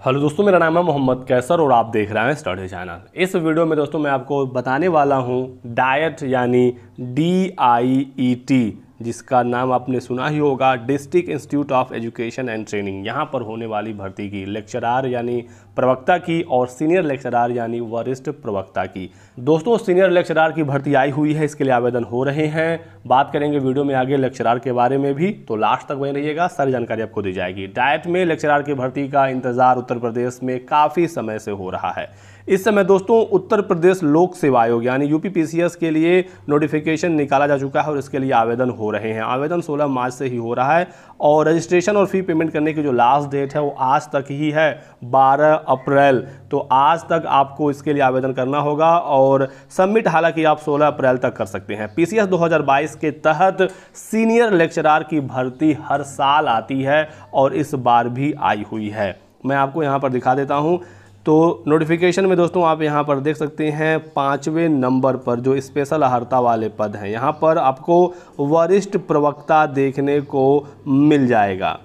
Hello दोस्तों, मेरा नाम है मोहम्मद कैसर और आप देख रहे हैं स्टडी चैनल। इस वीडियो में दोस्तों, मैं आपको बताने वाला हूँ डाइट यानी डी आई ई टी जिसका नाम आपने सुना ही होगा, district institute of education and training. यहाँ पर होने वाली भर्ती की, लेक्चरार यानी प्रवक्ता की और सीनियर लेक्चरार यानी वरिष्ठ प्रवक्ता की। दोस्तों, सीनियर लेक्चरार की भर्ती आई हुई है, इसके लिए आवेदन हो रहे हैं। बात करेंगे वीडियो में आगे लेक्चरार के बारे में भी तो लास्ट तक बने रहिएगा, सारी जानकारी आपको दी जाएगी। डायट में लेक्चरार की भर्ती का इंतज़ार उत्तर प्रदेश में काफ़ी समय से हो रहा है। इस समय दोस्तों, उत्तर प्रदेश लोक सेवा आयोग यानी यूपी पीसीएस के लिए नोटिफिकेशन निकाला जा चुका है और इसके लिए आवेदन हो रहे हैं। आवेदन 16 मार्च से ही हो रहा है और रजिस्ट्रेशन और फ़ी पेमेंट करने की जो लास्ट डेट है, वो आज तक ही है 12 अप्रैल। तो आज तक आपको इसके लिए आवेदन करना होगा और सबमिट हालाँकि आप 16 अप्रैल तक कर सकते हैं। पीसीएस 2022 के तहत सीनियर लेक्चरार की भर्ती हर साल आती है और इस बार भी आई हुई है। मैं आपको यहाँ पर दिखा देता हूँ। तो नोटिफिकेशन में दोस्तों आप यहाँ पर देख सकते हैं पाँचवें नंबर पर जो स्पेशल अहर्ता वाले पद हैं, यहाँ पर आपको वरिष्ठ प्रवक्ता देखने को मिल जाएगा।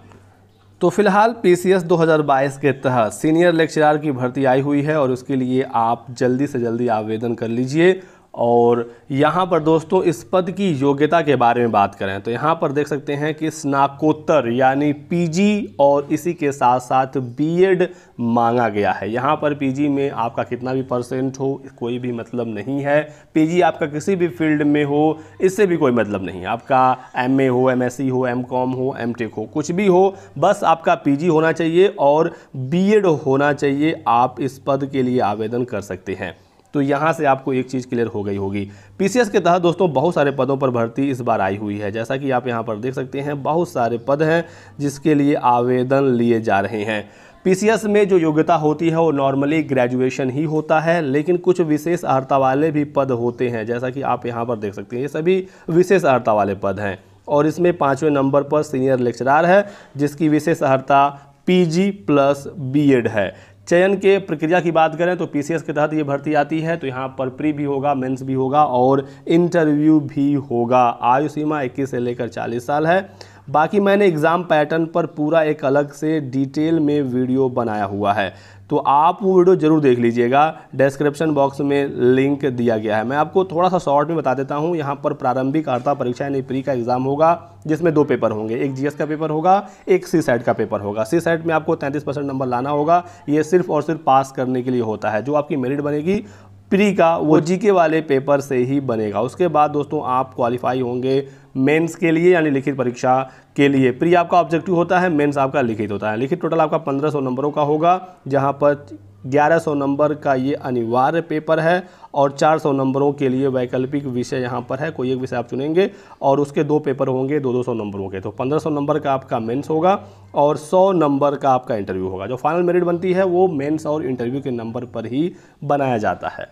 तो फ़िलहाल पीसीएस 2022 के तहत सीनियर लेक्चरार की भर्ती आई हुई है और उसके लिए आप जल्दी से जल्दी आवेदन कर लीजिए। और यहाँ पर दोस्तों इस पद की योग्यता के बारे में बात करें तो यहाँ पर देख सकते हैं कि स्नाकोत्तर यानी पीजी और इसी के साथ साथ बीएड मांगा गया है। यहाँ पर पीजी में आपका कितना भी परसेंट हो, कोई भी मतलब नहीं है। पीजी आपका किसी भी फ़ील्ड में हो, इससे भी कोई मतलब नहीं आपका एमए हो, एमएससी हो, एमकॉम हो, एमटेक हो, कुछ भी हो, बस आपका पीजी होना चाहिए और बीएड होना चाहिए। आप इस पद के लिए आवेदन कर सकते हैं। तो यहाँ से आपको एक चीज़ क्लियर हो गई होगी। पीसीएस के तहत दोस्तों, बहुत सारे पदों पर भर्ती इस बार आई हुई है। जैसा कि आप यहाँ पर देख सकते हैं, बहुत सारे पद हैं जिसके लिए आवेदन लिए जा रहे हैं। पीसीएस में जो योग्यता होती है, वो नॉर्मली ग्रेजुएशन ही होता है, लेकिन कुछ विशेष अर्हता वाले भी पद होते हैं। जैसा कि आप यहाँ पर देख सकते हैं, ये सभी विशेष अर्हता वाले पद हैं। और इसमें पाँचवें नंबर पर सीनियर लेक्चरार है, जिसकी विशेष अर्हता पीजी प्लस बीएड है। चयन के प्रक्रिया की बात करें तो पीसीएस के तहत ये भर्ती आती है तो यहाँ पर प्री भी होगा, मेंस भी होगा और इंटरव्यू भी होगा। आयु सीमा 21 से लेकर 40 साल है। बाकी मैंने एग्ज़ाम पैटर्न पर पूरा एक अलग से डिटेल में वीडियो बनाया हुआ है। तो आप वो वीडियो ज़रूर देख लीजिएगा। डिस्क्रिप्शन बॉक्स में लिंक दिया गया है। मैं आपको थोड़ा सा शॉर्ट में बता देता हूँ। यहाँ पर प्रारंभिक वार्ता परीक्षा यानी प्री का एग्ज़ाम होगा, जिसमें दो पेपर होंगे। एक जीएस का पेपर होगा, एक सी सेट का पेपर होगा। सी सेट में आपको तैंतीस परसेंट नंबर लाना होगा। ये सिर्फ़ और सिर्फ़ पास करने के लिए होता है। जो आपकी मेरिट बनेगी प्री का वो जीके वाले पेपर से ही बनेगा। उसके बाद दोस्तों आप क्वालिफाई होंगे। मेंस के लिए यानी लिखित परीक्षा के लिए। प्री आपका ऑब्जेक्टिव होता है मेंस आपका लिखित होता है। लिखित टोटल आपका 1500 नंबरों का होगा, जहाँ पर 1100 नंबर का ये अनिवार्य पेपर है और 400 नंबरों के लिए वैकल्पिक विषय यहाँ पर है, कोई एक विषय आप चुनेंगे और उसके दो पेपर होंगे, दो दो सौ नंबरों के। तो 1500 नंबर का आपका मेंस होगा और 100 नंबर का आपका इंटरव्यू होगा। जो फाइनल मेरिट बनती है, वो मेंस और इंटरव्यू के नंबर पर ही बनाया जाता है।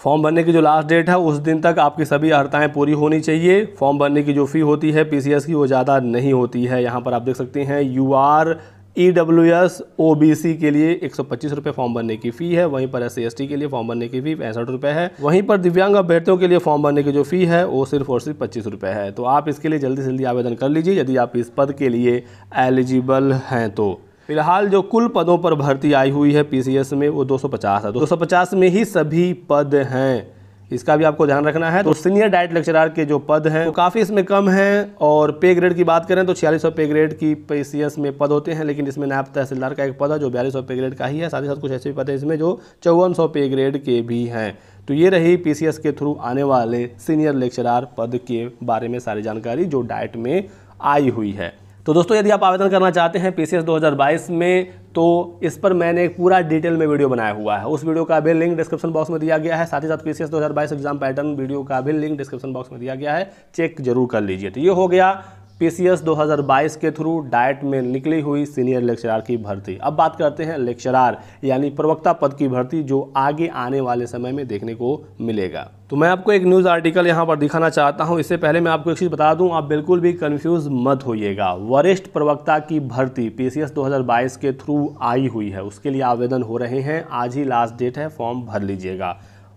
फॉर्म भरने की जो लास्ट डेट है, उस दिन तक आपकी सभी अर्ताएँ पूरी होनी चाहिए। फॉर्म भरने की जो फ़ी होती है पीसीएस की, वो ज़्यादा नहीं होती है। यहाँ पर आप देख सकते हैं U R E W S O B C के लिए एक सौ पच्चीस रुपये फॉर्म भरने की फ़ी है। वहीं पर एस सी एस टी के लिए फॉर्म भरने की फ़ी पैंसठ रुपये है। वहीं पर दिव्यांग अभ्यर्थियों के लिए फॉर्म भरने की जो फ़ी है, वो सिर्फ़ और सिर्फ़ पच्चीस रुपये है। तो आप इसके लिए जल्दी से जल्दी आवेदन कर लीजिए। यदि आप इस पद के लिए एलिजिबल हैं तो। फ़िलहाल जो कुल पदों पर भर्ती आई हुई है पीसीएस में, वो 250 है। 250 में ही सभी पद हैं। इसका भी आपको ध्यान रखना है। तो सीनियर डाइट लेक्चरार के जो पद हैं, वो काफ़ी इसमें कम हैं। और पे ग्रेड की बात करें तो छियालीस पे ग्रेड की पीसीएस में पद होते हैं, लेकिन इसमें नायब तहसीलदार का एक पद है, जो बयालीस पे ग्रेड का ही है। साथ ही साथ कुछ ऐसे भी पद है इसमें, जो चौवन पे ग्रेड के भी हैं। तो ये रही पीसीएस के थ्रू आने वाले सीनियर लेक्चरार पद के बारे में सारी जानकारी जो डाइट में आई हुई है। तो दोस्तों, यदि आप आवेदन करना चाहते हैं पीसीएस 2022 में तो इस पर मैंने एक पूरा डिटेल में वीडियो बनाया हुआ है। उस वीडियो का भी लिंक डिस्क्रिप्शन बॉक्स में दिया गया है। साथ ही साथ पीसीएस 2022 एग्ज़ाम पैटर्न वीडियो का भी लिंक डिस्क्रिप्शन बॉक्स में दिया गया है। चेक ज़रूर कर लीजिए। तो ये हो गया पीसीएस 2022 के थ्रू डाइट में निकली हुई सीनियर लेक्चरार की भर्ती। अब बात करते हैं लेक्चरार, यानी प्रवक्ता पद की भर्ती जो आगे आने वाले समय में देखने को मिलेगा। तो मैं आपको एक न्यूज़ आर्टिकल यहाँ पर दिखाना चाहता हूँ। इससे पहले मैं आपको एक चीज़ बता दूँ, आप बिल्कुल भी कंफ्यूज मत होइएगा। वरिष्ठ प्रवक्ता की भर्ती पीसीएस 2022 के थ्रू आई हुई है। उसके लिए आवेदन हो रहे हैं। आज ही लास्ट डेट है फॉर्म भर लीजिएगा।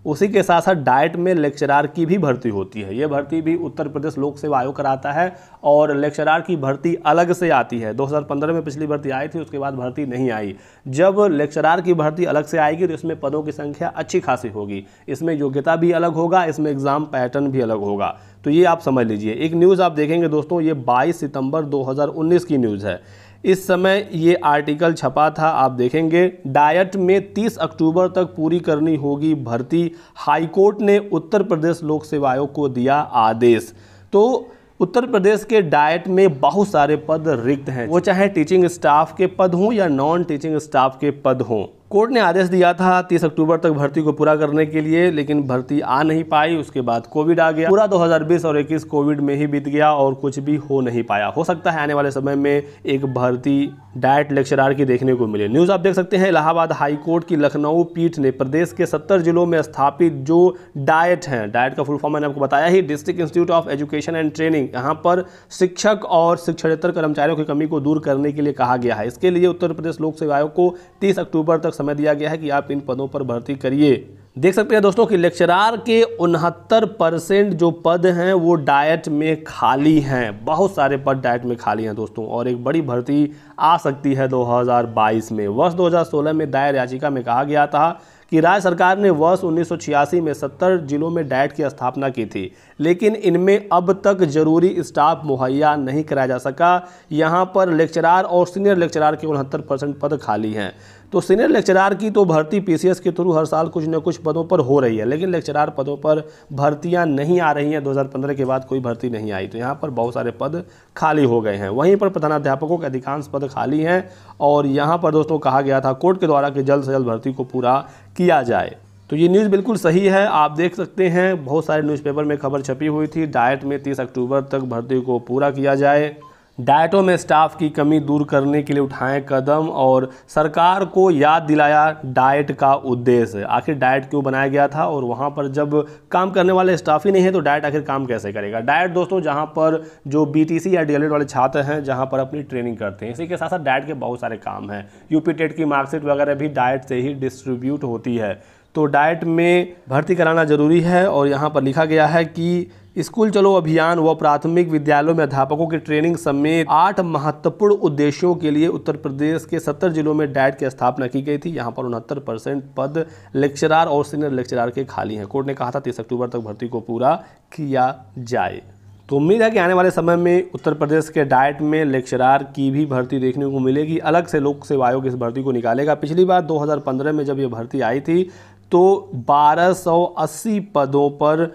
उसी के साथ साथ डाइट में लेक्चरार की भी भर्ती होती है। ये भर्ती भी उत्तर प्रदेश लोक सेवा आयोग कराता है और लेक्चरार की भर्ती अलग से आती है। 2015 में पिछली भर्ती आई थी, उसके बाद भर्ती नहीं आई। जब लेक्चरार की भर्ती अलग से आएगी तो इसमें पदों की संख्या अच्छी खासी होगी। इसमें योग्यता भी अलग होगा, इसमें एग्ज़ाम पैटर्न भी अलग होगा। तो ये आप समझ लीजिए। एक न्यूज़ आप देखेंगे दोस्तों, ये 22 सितंबर 2019 की न्यूज़ है। इस समय ये आर्टिकल छपा था, आप देखेंगे। डायट में 30 अक्टूबर तक पूरी करनी होगी भर्ती। हाईकोर्ट ने उत्तर प्रदेश लोक सेवा आयोग को दिया आदेश। तो उत्तर प्रदेश के डाइट में बहुत सारे पद रिक्त हैं। वो चाहे टीचिंग स्टाफ के पद हों या नॉन टीचिंग स्टाफ के पद हों। कोर्ट ने आदेश दिया था 30 अक्टूबर तक भर्ती को पूरा करने के लिए, लेकिन भर्ती आ नहीं पाई। उसके बाद कोविड आ गया। पूरा 2020 और 21 कोविड में ही बीत गया और कुछ भी हो नहीं पाया। हो सकता है आने वाले समय में एक भर्ती डाइट लेक्चरार की देखने को मिले। न्यूज़ आप देख सकते हैं, इलाहाबाद हाई कोर्ट की लखनऊ पीठ ने प्रदेश के सत्तर जिलों में स्थापित जो डाइट हैं डाइट का फुल फॉर्म मैंने आपको बताया ही, district institute of education and training, यहाँ पर शिक्षक और शिक्षणेतर कर्मचारियों की कमी को दूर करने के लिए कहा गया है। इसके लिए उत्तर प्रदेश लोक सेवा आयोग को तीस अक्टूबर तक समय दिया गया है कि आप इन पदों पर भर्ती करिए। देख सकते हैं दोस्तों कि लेक्चरार के उनहत्तर परसेंट जो पद हैं, वो डाइट में खाली हैं। बहुत सारे पद डाइट में खाली हैं दोस्तों, और एक बड़ी भर्ती आ सकती है 2022 में। वर्ष 2016 में दायर याचिका में कहा गया था कि राज्य सरकार ने वर्ष उन्नीस सौ छियासी में 70 जिलों में डाइट की स्थापना की थी, लेकिन इनमें अब तक ज़रूरी स्टाफ मुहैया नहीं कराया जा सका। यहाँ पर लेक्चरार और सीनियर लेक्चरार के उनहत्तर पद खाली हैं। तो सीनियर लेक्चरार की तो भर्ती पीसीएस के थ्रू हर साल कुछ न कुछ पदों पर हो रही है, लेकिन लेक्चरार पदों पर भर्तियाँ नहीं आ रही हैं। 2015 के बाद कोई भर्ती नहीं आई तो यहाँ पर बहुत सारे पद खाली हो गए हैं। वहीं पर प्रधानाध्यापकों के अधिकांश पद खाली हैं, और यहाँ पर दोस्तों कहा गया था, कोर्ट के द्वारा कि जल्द से जल्द भर्ती को पूरा किया जाए। तो ये न्यूज़ बिल्कुल सही है, आप देख सकते हैं, बहुत सारे न्यूज़पेपर में खबर छपी हुई थी डाइट में तीस अक्टूबर तक भर्ती को पूरा किया जाए। डाइटों में स्टाफ की कमी दूर करने के लिए उठाएँ कदम और सरकार को याद दिलाया डाइट का उद्देश्य। आखिर डाइट क्यों बनाया गया था और वहाँ पर जब काम करने वाले स्टाफ ही नहीं है तो डाइट आखिर काम कैसे करेगा? डाइट दोस्तों, जहाँ पर जो बीटीसी या डीएलएड वाले छात्र हैं, जहाँ पर अपनी ट्रेनिंग करते हैं, इसी के साथ साथ डाइट के बहुत सारे काम हैं। यूपी टेट की मार्कशीट वगैरह भी डाइट से ही डिस्ट्रीब्यूट होती है। तो डाइट में भर्ती कराना ज़रूरी है और यहाँ पर लिखा गया है कि स्कूल चलो अभियान व प्राथमिक विद्यालयों में अध्यापकों की ट्रेनिंग समेत आठ महत्वपूर्ण उद्देश्यों के लिए उत्तर प्रदेश के सत्तर जिलों में डाइट की स्थापना की गई थी। यहाँ पर उनहत्तर परसेंट पद लेक्चरार और सीनियर लेक्चरार के खाली हैं। कोर्ट ने कहा था, तीस अक्टूबर तक भर्ती को पूरा किया जाए। तो उम्मीद है कि आने वाले समय में उत्तर प्रदेश के डाइट में लेक्चरार की भी भर्ती देखने को मिलेगी। अलग से लोक सेवा आयोग इस भर्ती को निकालेगा। पिछली बार 2015 में जब ये भर्ती आई थी तो 1280 पदों पर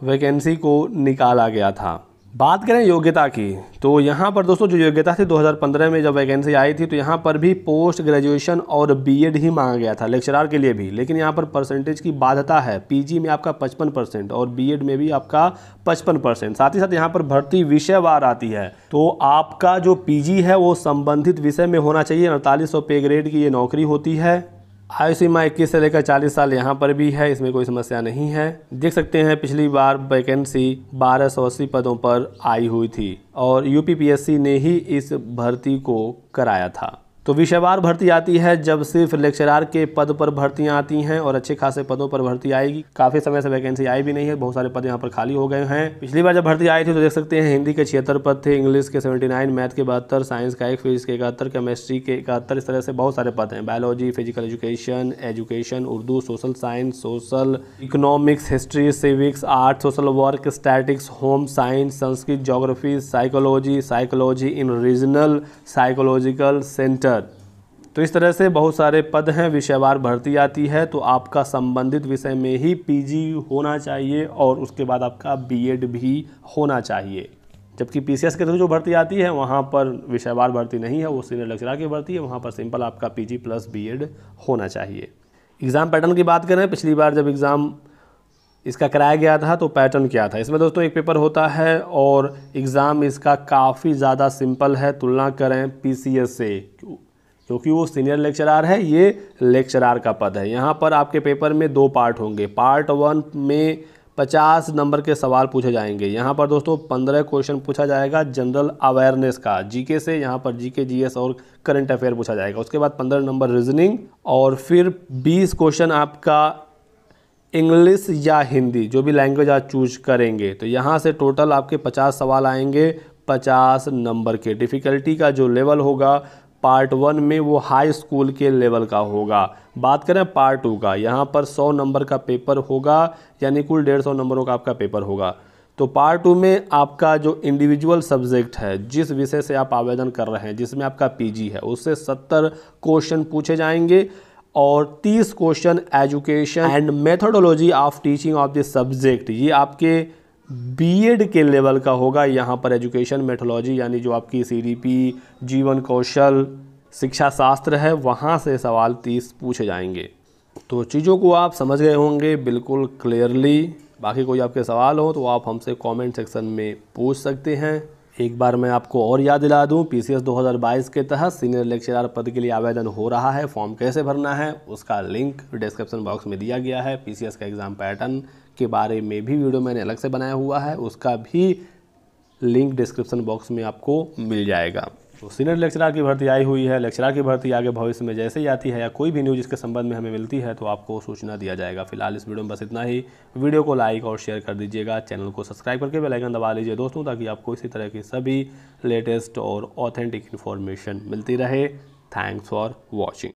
वैकेंसी को निकाला गया था। बात करें योग्यता की तो यहाँ पर दोस्तों जो योग्यता थी 2015 में जब वैकेंसी आई थी तो यहाँ पर भी पोस्ट ग्रेजुएशन और बीएड ही मांगा गया था, लेक्चरार के लिए भी। लेकिन यहाँ पर परसेंटेज की बाध्यता है पीजी में आपका 55 परसेंट और बीएड में भी आपका 55 परसेंट। साथ ही साथ यहाँ पर भर्ती विषयवार आती है तो आपका जो पीजी है वो संबंधित विषय में होना चाहिए। अड़तालीस सौ पे ग्रेड की ये नौकरी होती है। आयु सीमा इक्कीस से लेकर चालीस साल यहाँ पर भी है, इसमें कोई समस्या नहीं है। देख सकते हैं, पिछली बार वैकेंसी बारह सौ अस्सी पदों पर आई हुई थी और यूपीपीएससी ने ही इस भर्ती को कराया था। तो विषयवार भर्ती आती है जब सिर्फ़ लेक्चरार के पद पर भर्तियाँ आती हैं और अच्छे खासे पदों पर भर्ती आएगी। काफ़ी समय से वैकेंसी आई भी नहीं है, बहुत सारे पद यहाँ पर खाली हो गए हैं। पिछली बार जब भर्ती आई थी तो देख सकते हैं हिंदी के छिहत्तर पद थे, इंग्लिश के सेवेंटी नाइन, मैथ के बहत्तर, साइंस का एक, फिजिक्स के इकहत्तर, केमिस्ट्री के इकहत्तर, इस तरह से बहुत सारे पद हैं। Biology, physical education education, Urdu, social science, social economics, history, civics art social work, statics, home science, Sanskrit geography psychology psychology in regional psychological centre. तो इस तरह से बहुत सारे पद हैं, विषयवार भर्ती आती है तो आपका संबंधित विषय में ही पीजी होना चाहिए और उसके बाद आपका बीएड भी होना चाहिए। जबकि पीसीएस के थ्रू जो भर्ती आती है, वहाँ पर विषयवार भर्ती नहीं है, वो सीनियर लेक्चरर की भर्ती है, वहाँ पर सिंपल आपका पीजी प्लस बीएड होना चाहिए। एग्ज़ाम पैटर्न की बात करें, पिछली बार जब एग्ज़ाम इसका कराया गया था तो पैटर्न क्या था? इसमें दोस्तों एक पेपर होता है और एग्ज़ाम इसका काफ़ी ज़्यादा सिंपल है, तुलना करें पीसीएस से। क्योंकि वो सीनियर लेक्चरार है, ये लेक्चरार का पद है। यहाँ पर आपके पेपर में दो पार्ट होंगे। पार्ट वन में पचास नंबर के सवाल पूछे जाएँगे। यहाँ पर दोस्तों पंद्रह क्वेश्चन पूछा जाएगा जनरल अवेयरनेस का। जीके से यहाँ पर जीके जीएस और करंट अफेयर पूछा जाएगा। उसके बाद पंद्रह नंबर रीजनिंग और फिर बीस क्वेश्चन आपका इंग्लिश या हिंदी, जो भी लैंग्वेज आप चूज़ करेंगे। तो यहाँ से टोटल आपके पचास सवाल आएँगे, पचास नंबर के। डिफ़िकल्टी का जो लेवल होगा पार्ट वन में वो हाई स्कूल के लेवल का होगा। बात करें पार्ट टू का, यहाँ पर सौ नंबर का पेपर होगा, यानी कुल डेढ़ सौ नंबरों का आपका पेपर होगा। तो पार्ट टू में आपका जो इंडिविजुअल सब्जेक्ट है, जिस विषय से आप आवेदन कर रहे हैं, जिसमें आपका पीजी है, उससे सत्तर क्वेश्चन पूछे जाएँगे और तीस question education and methodology of teaching of this subject, ये आपके बीएड के लेवल का होगा। यहाँ पर एजुकेशन मेथोलॉजी यानी जो आपकी सीडीपी जीवन कौशल, शिक्षा शास्त्र है, वहाँ से सवाल तीस पूछे जाएँगे। तो चीज़ों को आप समझ गए होंगे बिल्कुल क्लियरली बाकी कोई आपके सवाल हो तो आप हमसे कमेंट सेक्शन में पूछ सकते हैं। एक बार मैं आपको और याद दिला दूँ पीसीएस 2022 के तहत सीनियर लेक्चरर पद के लिए आवेदन हो रहा है फॉर्म कैसे भरना है, उसका लिंक डिस्क्रिप्शन बॉक्स में दिया गया है। पीसीएस का एग्ज़ाम पैटर्न के बारे में भी वीडियो मैंने अलग से बनाया हुआ है, उसका भी लिंक डिस्क्रिप्शन बॉक्स में आपको मिल जाएगा। तो सीनियर लेक्चरार की भर्ती आई हुई है, लेक्चरार की भर्ती आगे भविष्य में जैसे ही आती है या कोई भी न्यूज़ इसके संबंध में हमें मिलती है तो आपको सूचना दिया जाएगा। फ़िलहाल इस वीडियो में बस इतना ही। वीडियो को लाइक और शेयर कर दीजिएगा। चैनल को सब्सक्राइब करके बेलाइकन दबा लीजिए दोस्तों, ताकि आपको इसी तरह की सभी लेटेस्ट और ऑथेंटिक इन्फॉर्मेशन मिलती रहे। Thanks for watching.